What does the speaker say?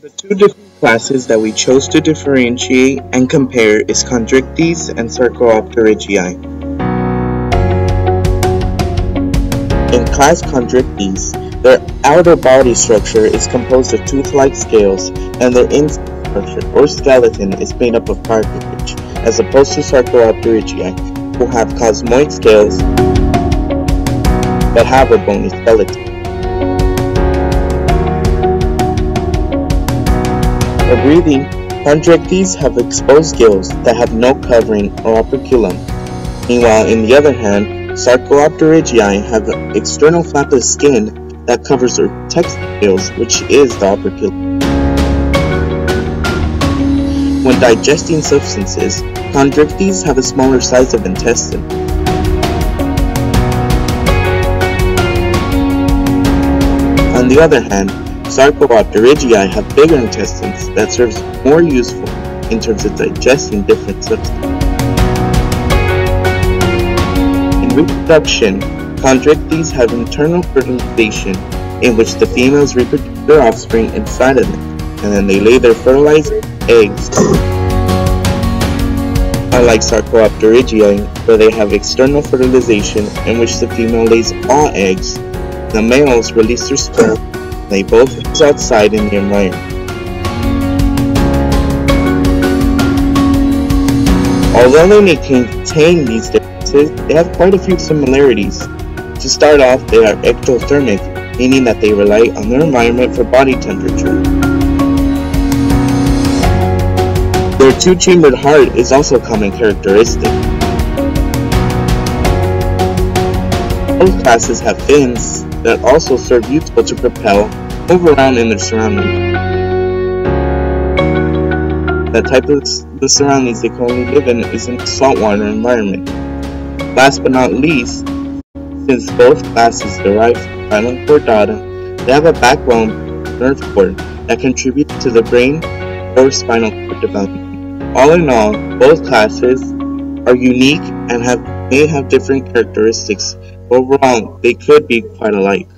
The two different classes that we chose to differentiate and compare is Chondrichthyes and Sarcopterygii. In class Chondrichthyes, their outer body structure is composed of tooth-like scales and their inside structure or skeleton is made up of cartilage, as opposed to Sarcopterygii, who have cosmoid scales but have a bony skeleton. For breathing, chondrichthyes have exposed gills that have no covering or operculum. Meanwhile, in the other hand, Sarcopterygii have an external of skin that covers their textile gills, which is the operculum. When digesting substances, chondrichthyes have a smaller size of intestine. On the other hand, Sarcopterygii have bigger intestines that serves more useful in terms of digesting different substances. In reproduction, chondrichthyes have internal fertilization in which the females reproduce their offspring inside of them, and then they lay their fertilized eggs. Unlike Sarcopterygii, where they have external fertilization in which the female lays all eggs, the males release their sperm they both live outside in the environment. Although they may contain these differences, they have quite a few similarities. To start off, they are ectothermic, meaning that they rely on their environment for body temperature. Their two-chambered heart is also a common characteristic. Both classes have fins that also serve useful to propel move around in their surroundings. The type of the surroundings they currently live in is in a saltwater environment. Last but not least, since both classes derive from spinal chordata, they have a backbone nerve cord that contributes to the brain or spinal cord development. All in all, both classes are unique and have may have different characteristics. Overall, they could be quite alike.